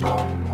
Thank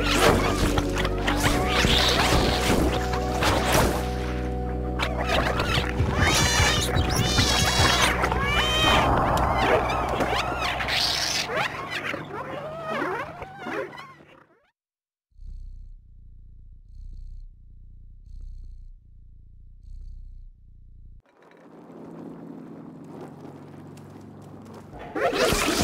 Let's go.